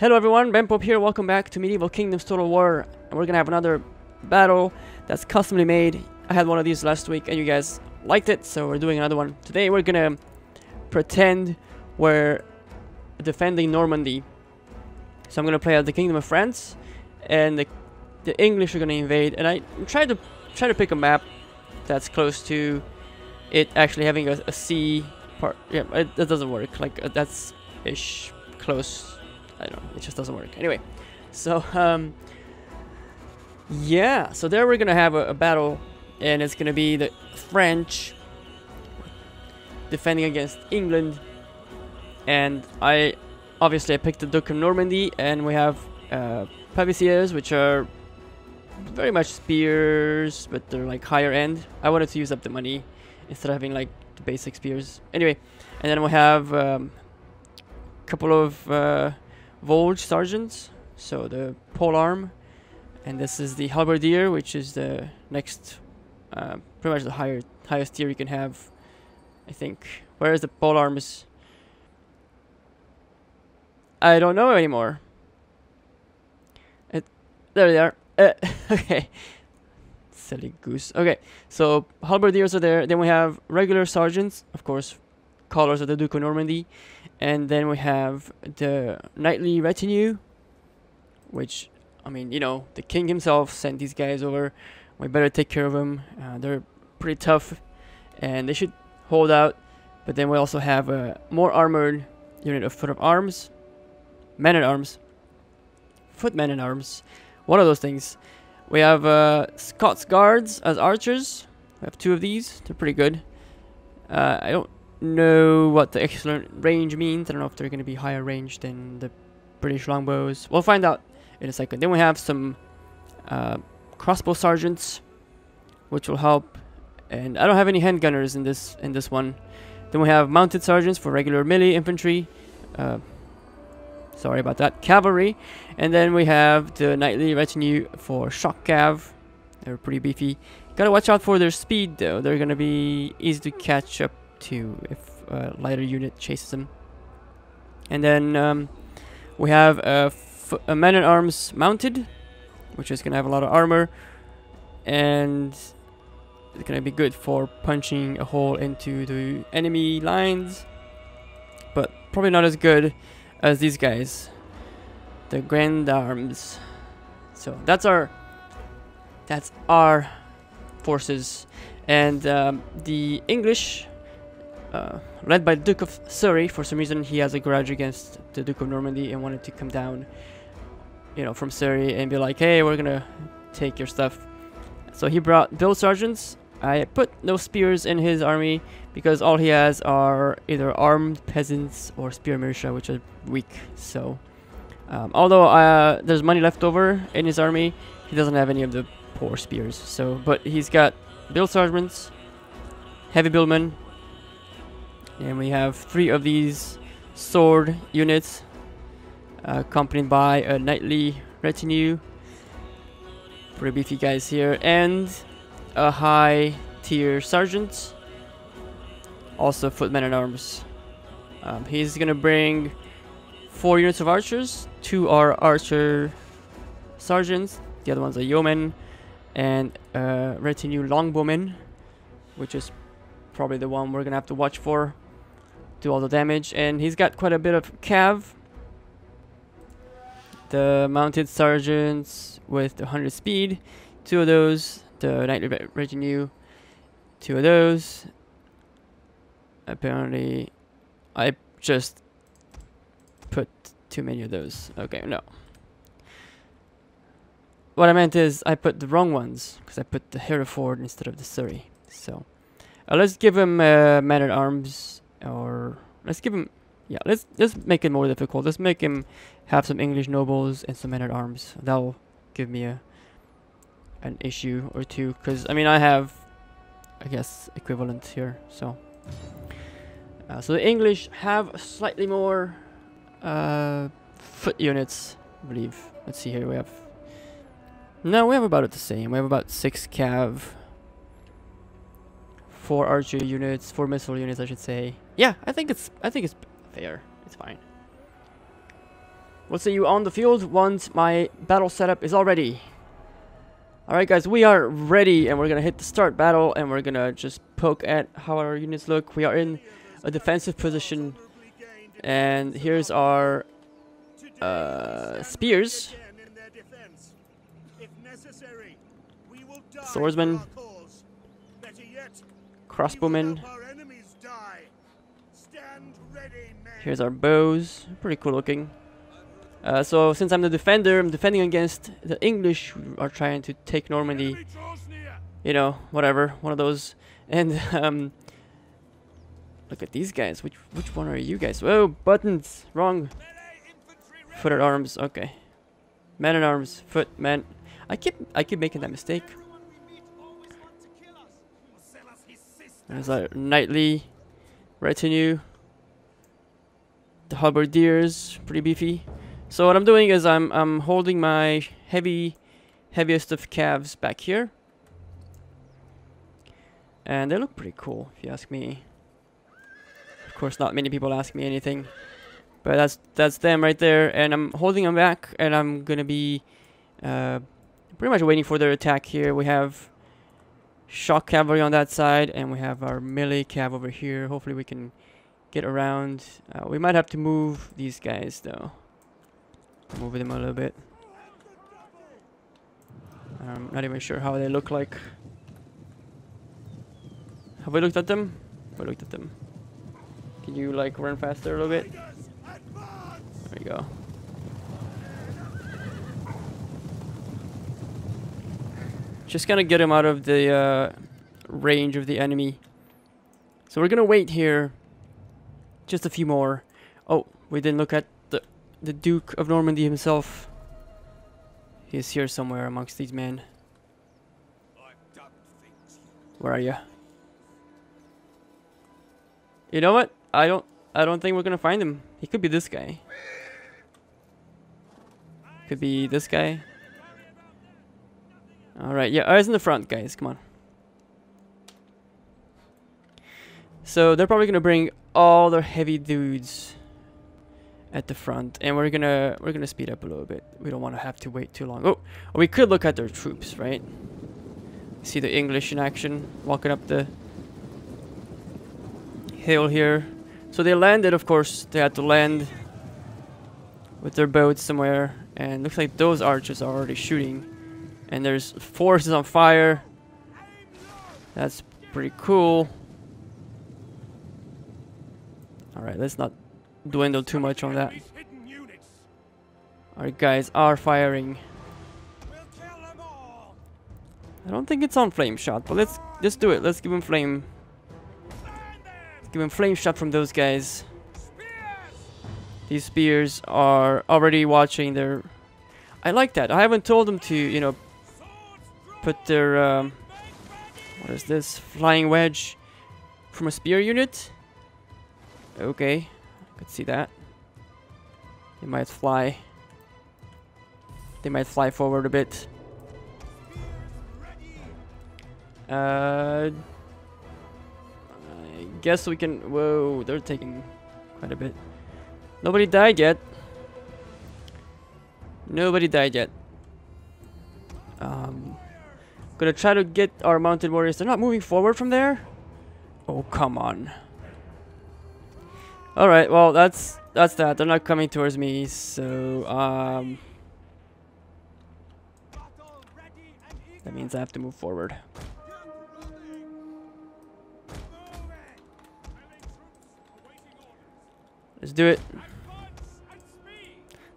Hello everyone, Ben Pope here, welcome back to Medieval Kingdoms Total War. And we're gonna have another battle that's customly made. I had one of these last week and you guys liked it, so we're doing another one. Today we're gonna pretend we're defending Normandy. So I'm gonna play as the Kingdom of France, and the, the English are gonna invade. And I tried to try to pick a map that's close to it actually having a, a sea part. Yeah, it, that doesn't work. Like uh, that's ish close. I don't know. It just doesn't work. Anyway, so um, yeah. So there we're gonna have a, a battle, and it's gonna be the French defending against England, and I obviously I picked the Duke of Normandy, and we have uh, which are very much spears, but they're like higher end. I wanted to use up the money instead of having like the basic spears. Anyway, and then we have a um, couple of uh, Voulge sergeants, so the pole arm, and this is the halberdier, which is the next, uh, pretty much the higher highest tier you can have, I think. Whereas the pole arms, I don't know anymore. It, there they are. Uh, okay. Silly goose. Okay, so halberdiers are there. Then we have regular sergeants, of course, colors of the Duke of Normandy. And then we have the knightly retinue, which, I mean, you know, the king himself sent these guys over. We better take care of them. Uh, they're pretty tough, and they should hold out. But then we also have a more armored unit of foot of arms, men at arms, footmen at arms, one of those things. We have uh, Scots guards as archers. We have two of these. They're pretty good. Uh, I don't know what the excellent range means. I don't know if they're going to be higher range than the British longbows. We'll find out in a second. Then we have some uh, crossbow sergeants, which will help. And I don't have any handgunners in this in this one. Then we have mounted sergeants for regular melee infantry. Uh, sorry about that. Cavalry. And then we have the knightly retinue for shock cav. They're pretty beefy. Gotta watch out for their speed though. They're gonna be easy to catch up to if a lighter unit chases them. And then um, we have a, a man at arms mounted, which is gonna have a lot of armor, and it's gonna be good for punching a hole into the enemy lines, but probably not as good as these guys, the grand arms. So that's our that's our forces, and um, the English uh, led by the Duke of Surrey. For some reason, he has a grudge against the Duke of Normandy and wanted to come down, you know, from Surrey and be like, "Hey, we're gonna take your stuff." So he brought bill sergeants. I put no spears in his army because all he has are either armed peasants or spear militia, which are weak. So, um, although uh, there's money left over in his army, he doesn't have any of the poor spears. So, but he's got bill sergeants, heavy billmen, and we have three of these sword units uh, accompanied by a knightly retinue. Pretty beefy guys here. And a high tier sergeant also footmen at arms. Um, he's gonna bring four units of archers. Two are archer sergeants. The other one's a yeoman and a retinue longbowman which is probably the one we're gonna have to watch for do all the damage. And he's got quite a bit of cav. The mounted sergeants with 100 speed. Two of those. The knightly retinue. Two of those. Apparently, I just put too many of those. Okay, no. What I meant is I put the wrong ones because I put the Hereford instead of the Surrey. So uh, let's give him uh, man at arms or let's give him yeah let's let's make it more difficult. Let's make him have some english nobles and some men at arms. That'll give me a an issue or two because i mean i have i guess equivalent here so. Uh, so the english have slightly more uh foot units i believe. Let's see here we have no we have about the same. We have about six cav four archer units, four missile units, I should say. Yeah, I think it's I think it's fair. It's fine. We'll see you on the field once my battle setup is all ready. Alright guys, we are ready and we're gonna hit the start battle and we're gonna just poke at how our units look. We are in a defensive position and here's our uh, spears. Swordsman. Crossbowmen. Here's our bows. Pretty cool looking. Uh, so since I'm the defender, I'm defending against the English who are trying to take Normandy. You know, whatever, one of those. And um, look at these guys. Which which one are you guys? Whoa, buttons, wrong. Foot at arms. Okay, man at arms, foot man. I keep I keep making that mistake. There's our knightly retinue. The halberdiers, pretty beefy. So what I'm doing is I'm I'm holding my heavy, heaviest of calves back here. And they look pretty cool, if you ask me. Of course, not many people ask me anything. But that's that's them right there, and I'm holding them back, and I'm gonna be uh, pretty much waiting for their attack here. We have shock cavalry on that side, and we have our melee cav over here. Hopefully we can get around. Uh, we might have to move these guys, though. Move them a little bit. I'm not even sure how they look like. Have we looked at them? We looked at them. Can you like run faster a little bit? There we go. Just gonna get him out of the uh, range of the enemy. So we're gonna wait here. Just a few more. Oh, we didn't look at the the Duke of Normandy himself. He's here somewhere amongst these men. Where are you? You know what? I don't I don't think we're gonna find him. He could be this guy. Could be this guy. Alright, yeah, eyes in the front, guys. Come on. So they're probably gonna bring all their heavy dudes at the front, and we're gonna we're gonna speed up a little bit. We don't want to have to wait too long. Oh, we could look at their troops, right? See the English in action, walking up the hill here. So they landed, of course. They had to land with their boats somewhere, and looks like those archers are already shooting. And there's forces on fire. That's pretty cool. Alright, let's not dwindle too much on that. Our guys are firing. I don't think it's on flame shot, but let's just do it. Let's give him flame. Let's give him flame shot from those guys. These spears are already watching their... I like that. I haven't told them to, you know, put their... Um, what is this? Flying wedge from a spear unit? Okay, I could see that. They might fly. They might fly forward a bit. Uh, I guess we can... Whoa, they're taking quite a bit. Nobody died yet. Nobody died yet. Um, gonna try to get our mounted warriors. They're not moving forward from there. Oh come on. All right. Well, that's that's that. They're not coming towards me. So um, that means I have to move forward. Let's do it.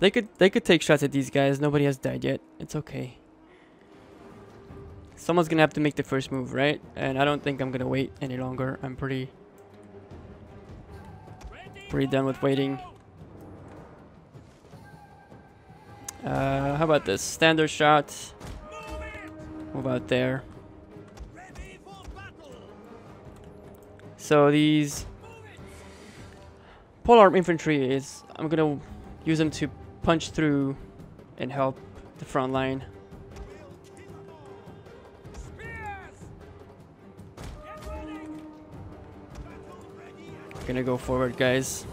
They could they could take shots at these guys. Nobody has died yet. It's okay. Someone's gonna have to make the first move, right? And I don't think I'm gonna wait any longer. I'm pretty pretty done with waiting. Uh, how about this? Standard shot. Move out there. So these polearm infantry is I'm gonna use them to punch through and help the front line. Gonna go forward, guys.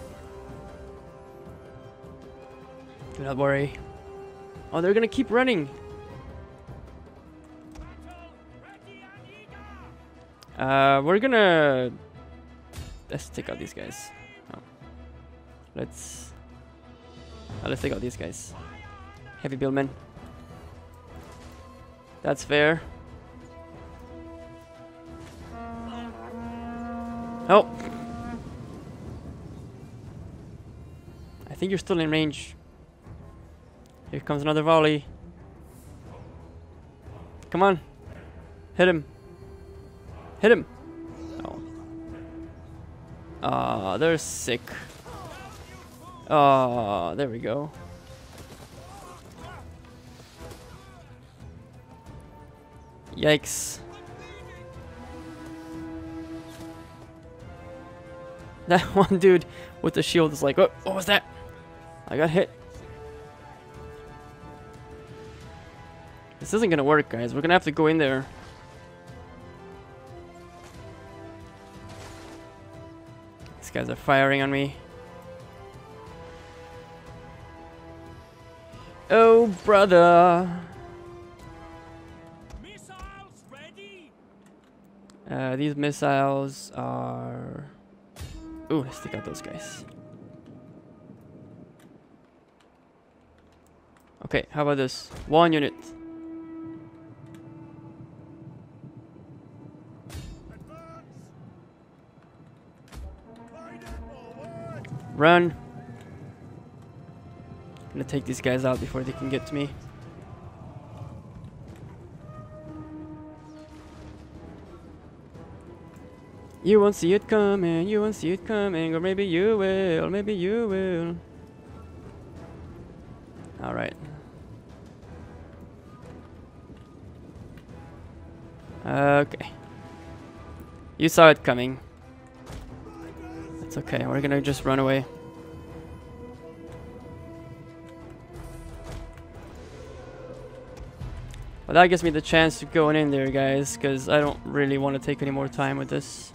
Do not worry. Oh, they're gonna keep running. Uh, we're gonna let's take out these guys. Oh. Let's uh, let's take out these guys. Heavy billman. That's fair. Oh. Think you're still in range. Here comes another volley. Come on. Hit him. Hit him. Oh. Ah, they're sick. Ah, there we go. Yikes. That one dude with the shield is like, what, what was that? I got hit. This isn't gonna work, guys. We're gonna have to go in there. These guys are firing on me. Oh, brother. Missiles ready. Uh, these missiles are... Ooh, let's take out those guys. Okay, how about this? One unit. Run. I'm gonna take these guys out before they can get to me. You won't see it coming, you won't see it coming, or maybe you will, maybe you will. You saw it coming. It's okay, we're gonna just run away. But that gives me the chance to go in there, guys, because I don't really want to take any more time with this.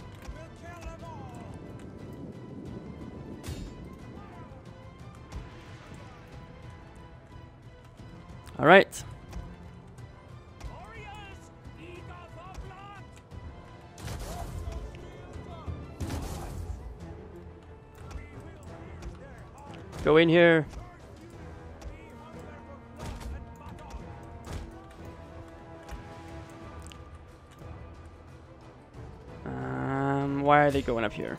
All Go in here. Um, why are they going up here?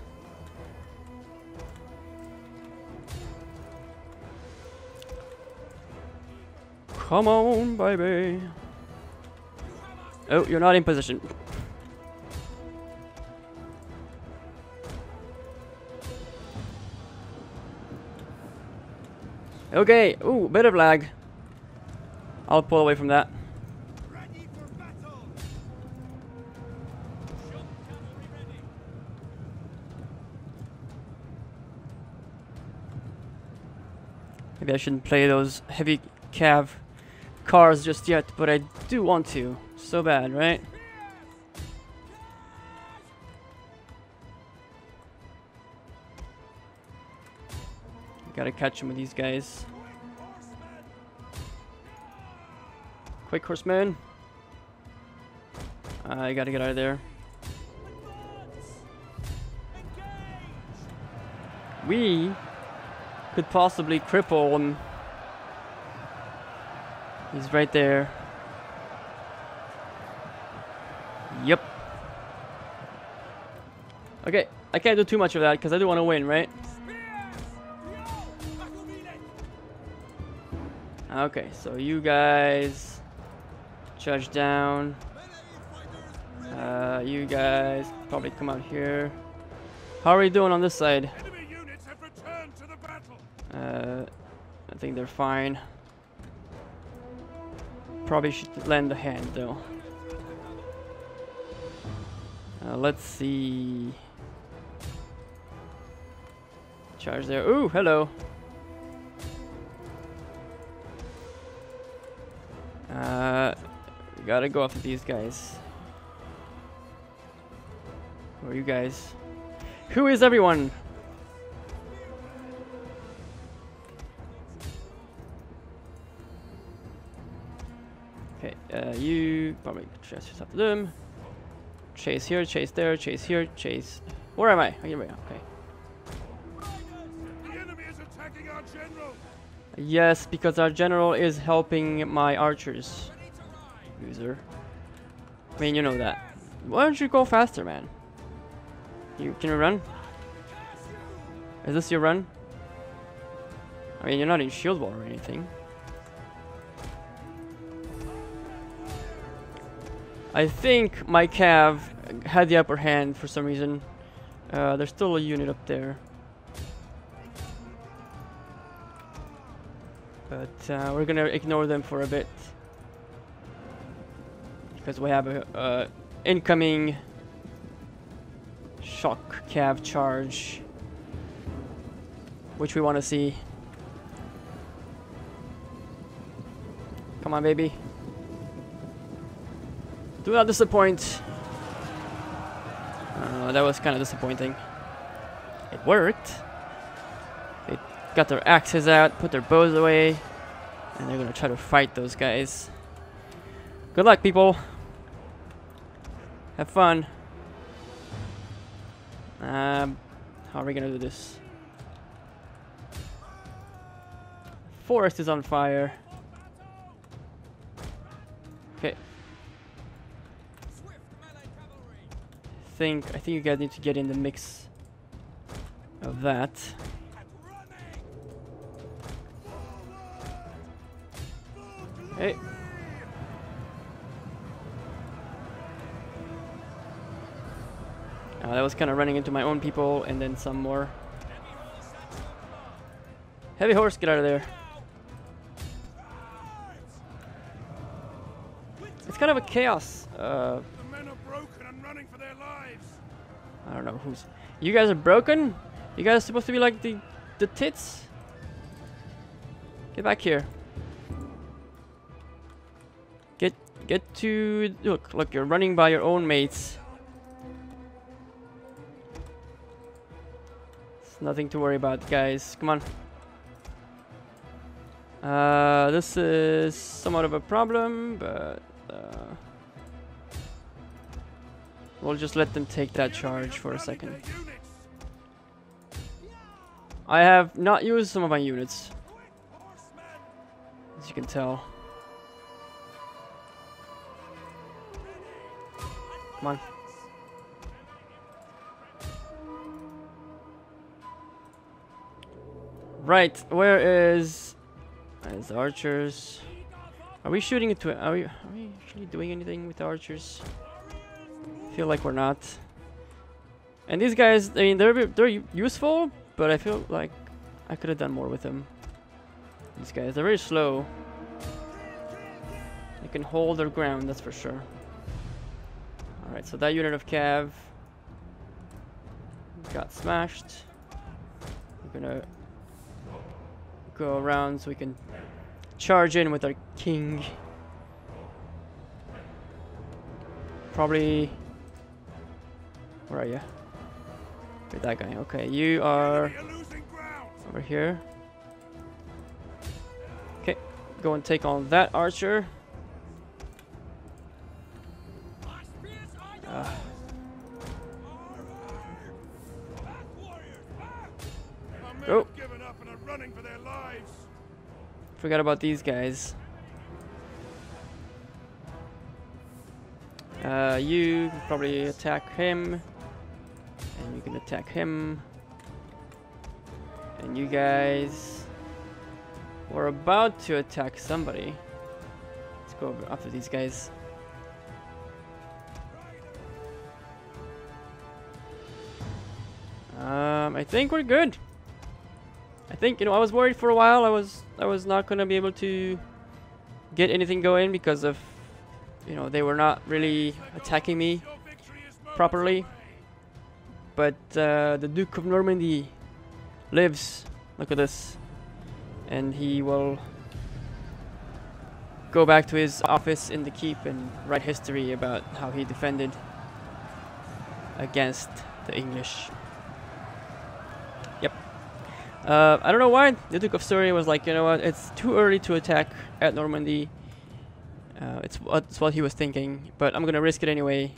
Come on, baby. Oh, you're not in position. Okay, ooh, bit of lag. I'll pull away from that. Ready for battle. Shock cavalry ready. Maybe I shouldn't play those heavy cav cars just yet, but I do want to. So bad, right? Gotta catch him with these guys. Quick horseman. I gotta get out of there. We could possibly cripple him. He's right there. Yep. Okay, I can't do too much of that because I do want to win, right? Okay, so you guys charge down. Uh, you guys probably come out here. How are we doing on this side? Enemy units have returned to the battle. Uh, I think they're fine. Probably should lend a hand though. Uh, let's see. Charge there. Ooh, hello. Gotta go after these guys. Who are you guys? Who is everyone? Okay, uh, you probably chase yourself to them. Chase here, chase there, chase here, chase. Where am I? Oh, here we are. Okay. Yes, because our general is helping my archers. Loser. I mean, you know that. Why don't you go faster, man? You can you run? Is this your run? I mean, you're not in shield wall or anything. I think my cav had the upper hand for some reason. Uh, there's still a unit up there. But uh, we're gonna ignore them for a bit. Because we have a uh, incoming shock cav charge. Which we want to see. Come on, baby. Do not disappoint. Uh, that was kind of disappointing. It worked. They got their axes out, put their bows away, and they're gonna try to fight those guys. Good luck, people. Have fun. Um, how are we gonna do this? Forest is on fire. Okay. Think I think you guys need to get in the mix of that. Hey. Uh, that was kind of running into my own people and then some more. Heavy horse, get out of there. It's kind of a chaos. Uh. I don't know who's. You guys are broken. You guys are supposed to be like the the tits. Get back here. Get get to look look. You're running by your own mates. Nothing to worry about, guys. Come on. Uh, this is somewhat of a problem, but uh, we'll just let them take that charge for a second. I have not used some of my units, as you can tell. Come on. Right, where is... The archers? Are we shooting into? Are we, are we actually doing anything with archers? feel like we're not. And these guys, I mean, they're they're useful, but I feel like I could have done more with them. These guys, they're very slow. They can hold their ground, that's for sure. Alright, so that unit of cav got smashed. We're gonna go around so we can charge in with our king. Probably. Where are you? With that guy. Okay, you are Enemy are losing ground. over here. Okay, go and take on that archer. Spears are Uh, Back, warriors, back! Our men Go. Running for their lives. forgot about these guys. Uh, you can probably attack him. And you can attack him. And you guys We're about to attack somebody. Let's go after these guys. Um, I think we're good. I think you know I was worried for a while. I was I was not gonna be able to get anything going because of you know they were not really attacking me properly. But uh, the Duke of Normandy lives. Look at this, and he will go back to his office in the keep and write history about how he defended against the English. Uh, I don't know why the Duke of Surrey was like, you know what, it's too early to attack at Normandy. Uh, it's what it's what he was thinking, but I'm gonna risk it anyway,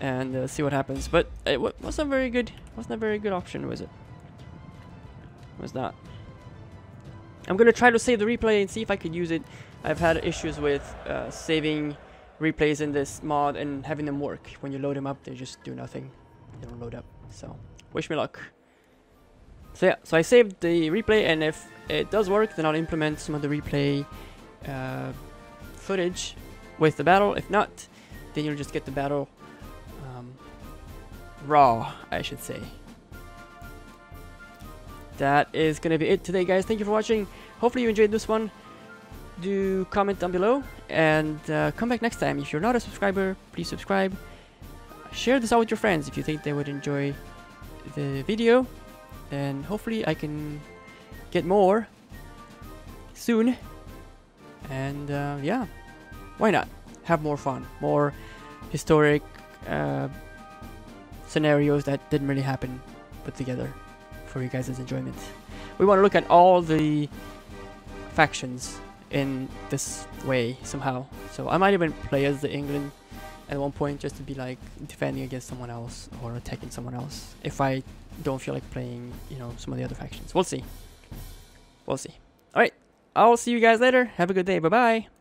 and uh, see what happens. But it wa- wasn't very good. Wasn't a very good option, was it? Was not. I'm gonna try to save the replay and see if I could use it. I've had issues with uh, saving replays in this mod and having them work. When you load them up, they just do nothing. They don't load up. So, wish me luck. So yeah, so I saved the replay, and if it does work, then I'll implement some of the replay uh, footage with the battle. If not, then you'll just get the battle um, raw, I should say. That is gonna be it today, guys. Thank you for watching. Hopefully you enjoyed this one. Do comment down below and uh, come back next time. If you're not a subscriber, please subscribe. Share this out with your friends if you think they would enjoy the video. And hopefully I can get more soon. And uh, yeah, why not? Have more fun. More historic uh, scenarios that didn't really happen put together for you guys' enjoyment. We want to look at all the factions in this way somehow. So I might even play as the England at one point just to be like defending against someone else or attacking someone else if I don't feel like playing, you know, some of the other factions. We'll see. We'll see. Alright, I'll see you guys later. Have a good day. Bye bye.